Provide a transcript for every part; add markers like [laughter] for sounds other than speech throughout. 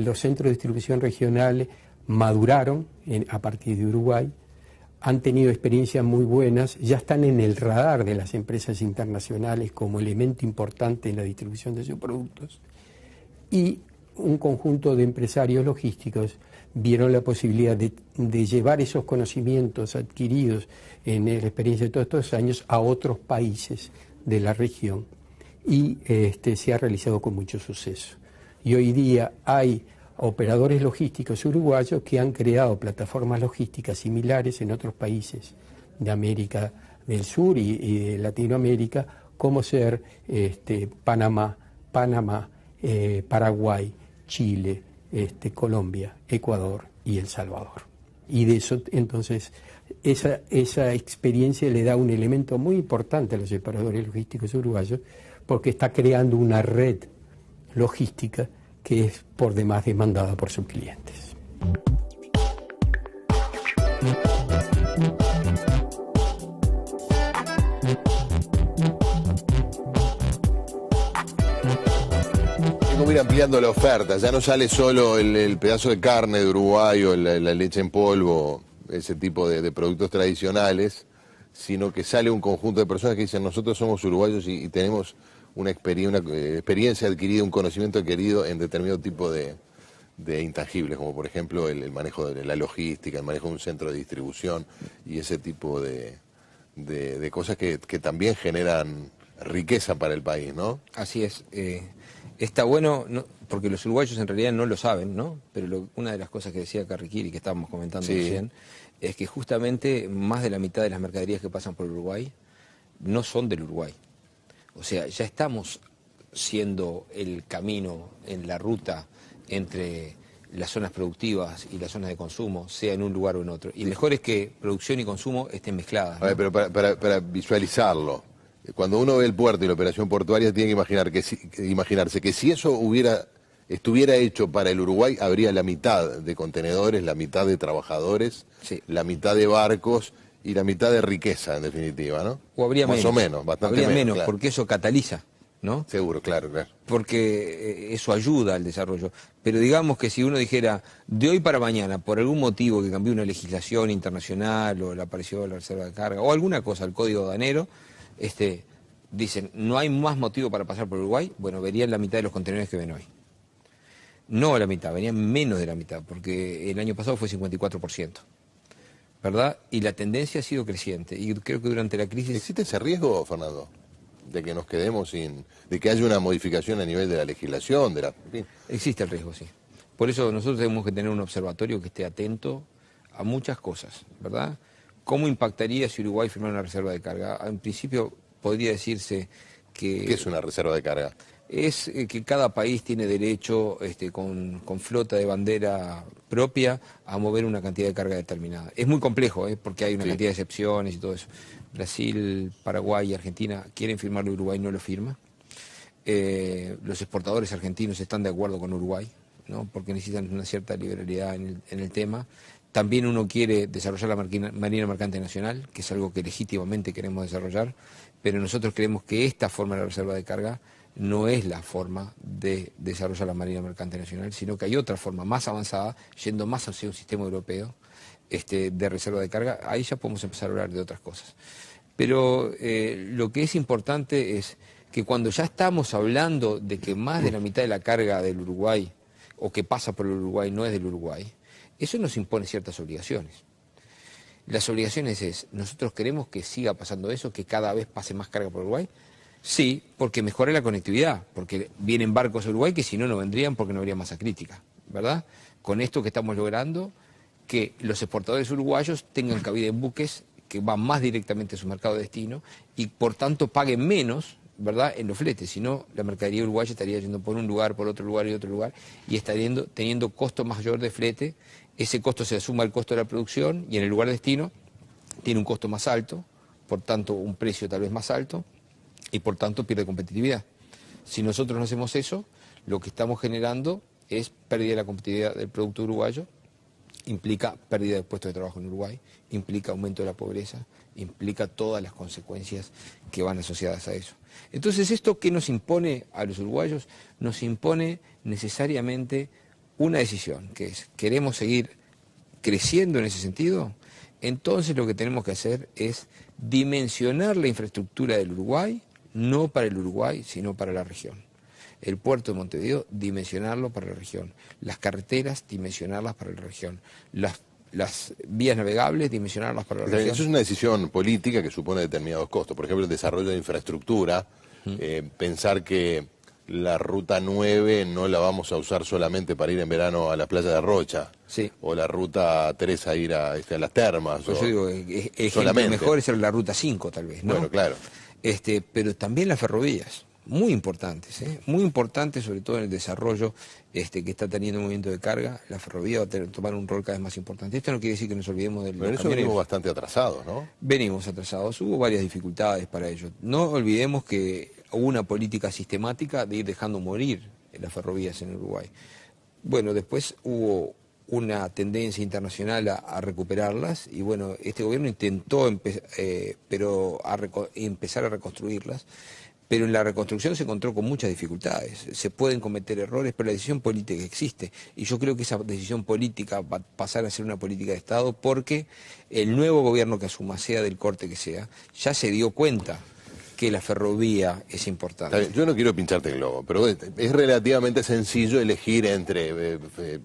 Los centros de distribución regionales maduraron a partir de Uruguay, han tenido experiencias muy buenas, ya están en el radar de las empresas internacionales como elemento importante en la distribución de sus productos. Y un conjunto de empresarios logísticos vieron la posibilidad de, llevar esos conocimientos adquiridos en la experiencia de todos estos años a otros países de la región y este, se ha realizado con mucho suceso. Y hoy día hay operadores logísticos uruguayos que han creado plataformas logísticas similares en otros países de América del Sur y, de Latinoamérica, como ser este, Panamá, Panamá, eh, Paraguay, Chile, este, Colombia, Ecuador y El Salvador. Y de eso, entonces, esa, esa experiencia le da un elemento muy importante a los operadores logísticos uruguayos, porque está creando una red logística que es por demás demandada por sus clientes. ir ampliando la oferta. Ya no sale solo el, pedazo de carne de Uruguay o la, leche en polvo, ese tipo de, productos tradicionales, sino que sale un conjunto de personas que dicen nosotros somos uruguayos y, tenemos una, una eh, experiencia adquirida, un conocimiento adquirido en determinado tipo de, intangibles, como por ejemplo el, manejo de la logística, el manejo de un centro de distribución y ese tipo de, cosas que, también generan riqueza para el país, ¿no? Así es. Eh, Está bueno, porque los uruguayos en realidad no lo saben, ¿no? Pero una de las cosas que decía Carriquiri, que estábamos comentando recién, es que justamente más de la mitad de las mercaderías que pasan por Uruguay no son del Uruguay. O sea, ya estamos siendo el camino en la ruta entre las zonas productivas y las zonas de consumo, sea en un lugar o en otro. Y mejor es que producción y consumo estén mezcladas. A ver, pero para visualizarlo, cuando uno ve el puerto y la operación portuaria, tiene que, imaginar que, imaginarse que si eso hubiera estuviera hecho para el Uruguay, habría la mitad de contenedores, la mitad de trabajadores, la mitad de barcos y la mitad de riqueza, en definitiva, ¿no? O habría Más o menos, bastante habría menos. porque eso cataliza, ¿no? Seguro, claro, claro. Porque eh, eso ayuda al desarrollo. Pero digamos que si uno dijera, de hoy para mañana, por algún motivo que cambió una legislación internacional o le apareció la reserva de carga o alguna cosa, el código danero, este, dicen, no hay más motivo para pasar por Uruguay, bueno, verían la mitad de los contenedores que ven hoy. No la mitad, venían menos de la mitad, porque el año pasado fue 54%. ¿Verdad? Y la tendencia ha sido creciente. Y creo que durante la crisis... ¿Existe ese riesgo, Fernando? De que nos quedemos sin... de que haya una modificación a nivel de la legislación, de la... Existe el riesgo, sí. Por eso nosotros tenemos que tener un observatorio que esté atento a muchas cosas, ¿verdad? ¿Cómo impactaría si Uruguay firmara una reserva de carga? En principio podría decirse que... ¿Qué es una reserva de carga? Es eh, que cada país tiene derecho, este, con, flota de bandera propia, a mover una cantidad de carga determinada. Es muy complejo, ¿eh? porque hay una cantidad de excepciones y todo eso. Brasil, Paraguay y Argentina quieren firmarlo, Uruguay no lo firma. Eh, los exportadores argentinos están de acuerdo con Uruguay, ¿no? porque necesitan una cierta liberalidad en el tema. También uno quiere desarrollar la Marina Mercante Nacional, que es algo que legítimamente queremos desarrollar, pero nosotros creemos que esta forma de la reserva de carga no es la forma de desarrollar la Marina Mercante Nacional, sino que hay otra forma más avanzada, yendo más hacia un sistema europeo este, de reserva de carga. Ahí ya podemos empezar a hablar de otras cosas. Pero eh, lo que es importante es que cuando ya estamos hablando de que más de la mitad de la carga del Uruguay o que pasa por el Uruguay no es del Uruguay, eso nos impone ciertas obligaciones. Las obligaciones es, ¿nosotros queremos que siga pasando eso, que cada vez pase más carga por Uruguay? Sí, porque mejore la conectividad, porque vienen barcos a Uruguay que si no, no vendrían porque no habría masa crítica, ¿verdad? Con esto que estamos logrando, que los exportadores uruguayos tengan cabida en buques que van más directamente a su mercado de destino y por tanto paguen menos ¿verdad? en los fletes, si no la mercadería uruguaya estaría yendo por un lugar, por otro lugar y otro lugar y estaría teniendo costo mayor de flete ese costo se suma al costo de la producción y en el lugar de destino tiene un costo más alto, por tanto un precio tal vez más alto y por tanto pierde competitividad. Si nosotros no hacemos eso, lo que estamos generando es pérdida de la competitividad del producto uruguayo, implica pérdida de puestos de trabajo en Uruguay, implica aumento de la pobreza, implica todas las consecuencias que van asociadas a eso. Entonces, ¿esto qué nos impone a los uruguayos? Nos impone necesariamente una decisión, que es, queremos seguir creciendo en ese sentido, entonces lo que tenemos que hacer es dimensionar la infraestructura del Uruguay, no para el Uruguay, sino para la región. El puerto de Montevideo, dimensionarlo para la región. Las carreteras, dimensionarlas para la región. Las, las vías navegables, dimensionarlas para la región. Eso es una decisión política que supone determinados costos. Por ejemplo, el desarrollo de infraestructura, eh, pensar que la ruta 9 no la vamos a usar solamente para ir en verano a la playa de Rocha. Sí. O la ruta 3 a ir a, este, a las termas. Pues o yo digo, eh, ejemplo solamente. mejor es la ruta 5 tal vez, ¿no? Bueno, claro. Este, pero también las ferrovías, muy importantes, ¿eh? muy importantes sobre todo en el desarrollo este, que está teniendo el movimiento de carga, la ferrovía va a tener- tomar un rol cada vez más importante. Esto no quiere decir que nos olvidemos del Pero en eso venimos camioneros. bastante atrasados, ¿no? Venimos atrasados, hubo varias dificultades para ello. No olvidemos que hubo una política sistemática de ir dejando morir las ferrovías en Uruguay. Bueno, después hubo una tendencia internacional a, recuperarlas y bueno, este gobierno intentó eh, pero a empezar a reconstruirlas, pero en la reconstrucción se encontró con muchas dificultades. Se pueden cometer errores, pero la decisión política existe y yo creo que esa decisión política va a pasar a ser una política de Estado porque el nuevo gobierno que asuma, sea del corte que sea, ya se dio cuenta que la ferrovía es importante. Yo no quiero pincharte el globo, pero es relativamente sencillo elegir entre eh, eh,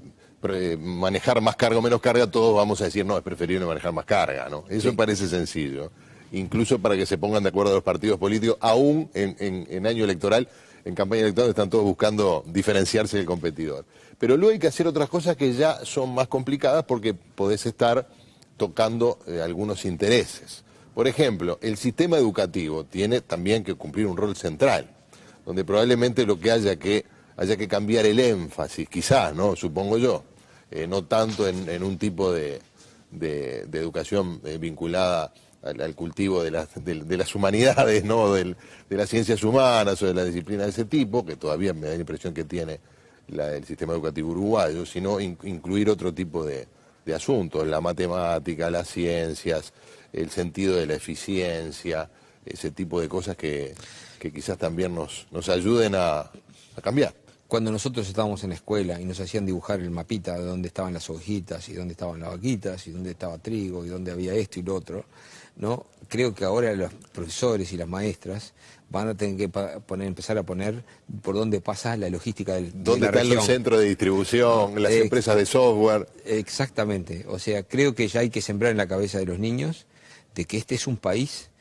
manejar más carga o menos carga. Todos vamos a decir, no, es preferible manejar más carga, ¿no? Eso Sí. parece sencillo. Incluso para que se pongan de acuerdo los partidos políticos, aún en, en- en año electoral, en campaña electoral, están todos buscando diferenciarse del competidor. Pero luego hay que hacer otras cosas que ya son más complicadas porque podés estar tocando eh, algunos intereses. Por ejemplo, el sistema educativo tiene también que cumplir un rol central, donde probablemente lo que haya que haya que cambiar el énfasis, quizás, ¿no? Supongo yo, eh, no tanto en, un tipo de, educación eh, vinculada al, cultivo de las, de, las humanidades, ¿no? De las ciencias humanas o de la disciplina de ese tipo, que todavía me da la impresión que tiene la- el sistema educativo uruguayo, sino in- incluir otro tipo de, asuntos, la matemática, las ciencias, el sentido de la eficiencia, ese tipo de cosas que, quizás también nos, nos ayuden a cambiar. Cuando nosotros estábamos en la escuela y nos hacían dibujar el mapita de dónde estaban las hojitas y dónde estaban las vaquitas y dónde estaba trigo y dónde había esto y lo otro, ¿no? Creo que ahora los profesores y las maestras van a tener que poner, empezar a poner por dónde pasa la logística del, de ¿Dónde están los centros de distribución, las Eh, empresas de software? Exactamente. O sea, creo que ya hay que sembrar en la cabeza de los niños de que este es un país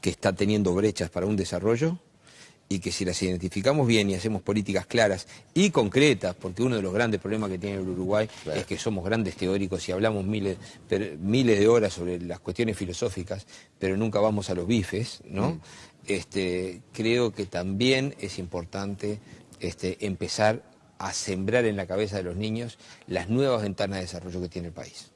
que está teniendo brechas para un desarrollo y que si las identificamos bien y hacemos políticas claras y concretas, porque uno de los grandes problemas que tiene el Uruguay Claro. es que somos grandes teóricos y hablamos miles, per- miles de horas sobre las cuestiones filosóficas, pero nunca vamos a los bifes, ¿no? Este, creo que también es importante este, empezar a sembrar en la cabeza de los niños las nuevas ventanas de desarrollo que tiene el país.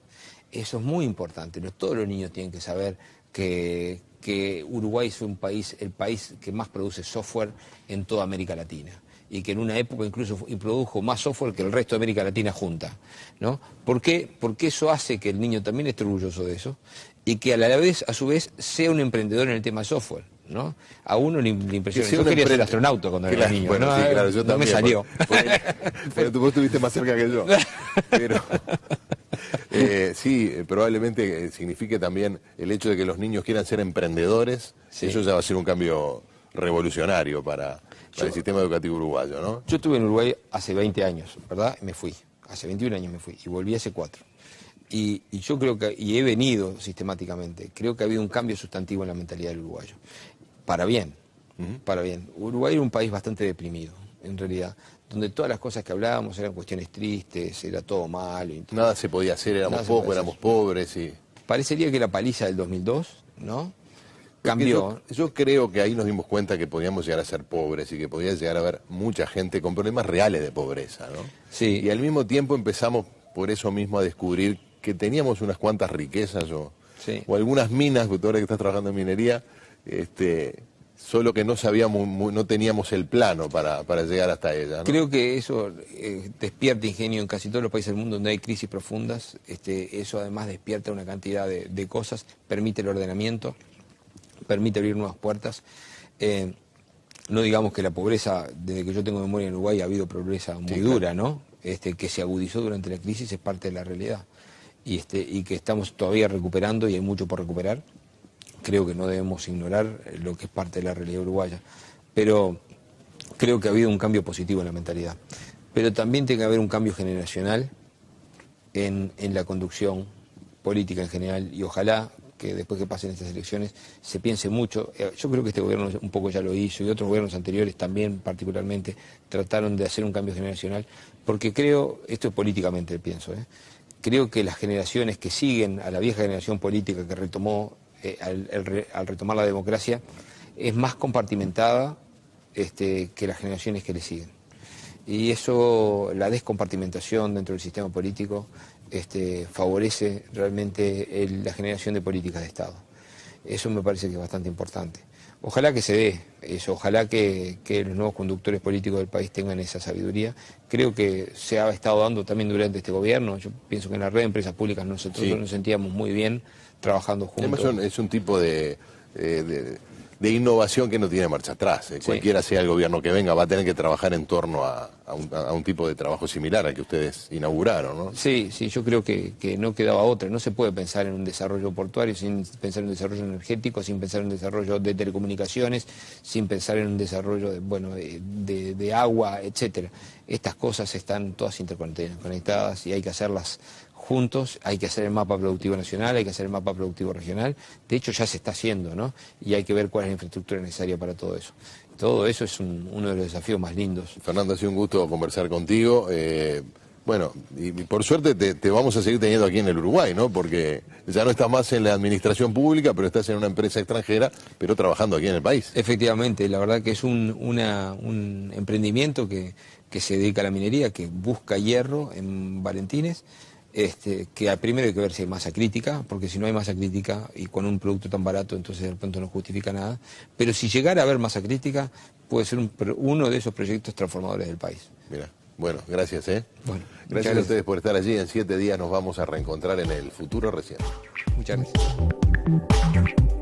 Eso es muy importante. No todos los niños tienen que saber que, que Uruguay es un país, el país que más produce software en toda América Latina. Y que en una época incluso produjo más software que el resto de América Latina junta. ¿no? ¿Por qué? Porque eso hace que el niño también esté orgulloso de eso y que a la vez, a su vez, sea un emprendedor en el tema software. ¿no? A uno le, impresiona. Yo un quería ser astronauta cuando era niño. bueno, ¿no? sí, claro, yo no también, me salió. Porque, porque tú [laughs] vos estuviste más cerca que yo. [laughs] Pero, [laughs] eh, sí, eh, probablemente eh, signifique también el hecho de que los niños quieran ser emprendedores. Sí. Eso ya va a ser un cambio revolucionario para, para Yo- el sistema educativo uruguayo, ¿no? Yo estuve en Uruguay hace 20 años, ¿verdad? Me fui. Hace 21 años me fui y volví hace 4. Y, y yo creo que, y he venido sistemáticamente, creo que ha habido un cambio sustantivo en la mentalidad del uruguayo. Para bien, para bien. Uruguay era un país bastante deprimido, en realidad, donde todas las cosas que hablábamos eran cuestiones tristes, era todo malo. Nada se podía hacer, éramos pocos, éramos pobres y... Parecería que la paliza del 2002, ¿no? Cambió. Yo, yo creo que ahí nos dimos cuenta que podíamos llegar a ser pobres y que podía llegar a haber mucha gente con problemas reales de pobreza, ¿no? Sí. Y al mismo tiempo empezamos por eso mismo a descubrir que teníamos unas cuantas riquezas o, Sí. o algunas minas, tú ahora que estás trabajando en minería, este, solo que no sabíamos, no teníamos el plano para, para llegar hasta ella, ¿no? Creo que eso eh, despierta ingenio en casi todos los países del mundo donde hay crisis profundas. Este, eso además despierta una cantidad de, de cosas, permite el ordenamiento, permite abrir nuevas puertas. Eh, no digamos que la pobreza, desde que yo tengo memoria en Uruguay, ha habido pobreza muy Sí, dura, ¿no? este, que se agudizó durante la crisis es parte de la realidad y, este, y que estamos todavía recuperando y hay mucho por recuperar. Creo que no debemos ignorar lo que es parte de la realidad uruguaya. Pero creo que ha habido un cambio positivo en la mentalidad. Pero también tiene que haber un cambio generacional en, en la conducción política en general y ojalá que después que pasen estas elecciones se piense mucho. Eh, yo creo que este gobierno un poco ya lo hizo y otros gobiernos anteriores también particularmente trataron de hacer un cambio generacional, porque creo, esto es políticamente pienso, ¿eh? creo que las generaciones que siguen a la vieja generación política que retomó eh, al, retomar la democracia es más compartimentada este, que las generaciones que le siguen. Y eso, la descompartimentación dentro del sistema político, este, favorece realmente la generación de políticas de Estado. Eso me parece que es bastante importante. Ojalá que se dé eso, ojalá que, los nuevos conductores políticos del país tengan esa sabiduría. Creo que se ha estado dando también durante este gobierno. Yo pienso que en la red de empresas públicas nosotros nos sentíamos muy bien trabajando juntos. es un tipo de eh, de innovación que no tiene marcha atrás. Eh. Cualquiera sea el gobierno que venga va a tener que trabajar en torno a, un, tipo de trabajo similar al que ustedes inauguraron, ¿no? Sí, sí, yo creo que, no quedaba otra. No se puede pensar en un desarrollo portuario sin pensar en un desarrollo energético, sin pensar en un desarrollo de telecomunicaciones, sin pensar en un desarrollo de, bueno, de, de agua, etcétera. Estas cosas están todas interconectadas y hay que hacerlas juntos, hay que hacer el mapa productivo nacional, hay que hacer el mapa productivo regional, de hecho ya se está haciendo, ¿no? Y hay que ver cuál es la infraestructura necesaria para todo eso. Todo eso es uno de los desafíos más lindos. Fernando, ha sido un gusto conversar contigo. Eh, bueno, y, por suerte te, vamos a seguir teniendo aquí en el Uruguay, ¿no? Porque ya no estás más en la administración pública, pero estás en una empresa extranjera, pero trabajando aquí en el país. Efectivamente, la verdad que es un, un emprendimiento que, que se dedica a la minería, que busca hierro en Valentines este, que primero hay que ver si hay masa crítica, porque si no hay masa crítica y con un producto tan barato, entonces de pronto no justifica nada. Pero si llegara a haber masa crítica, puede ser uno de esos proyectos transformadores del país. Mira, bueno, gracias, ¿eh? Bueno, gracias, a ustedes por estar allí. En siete días nos vamos a reencontrar en el futuro recién. Muchas gracias.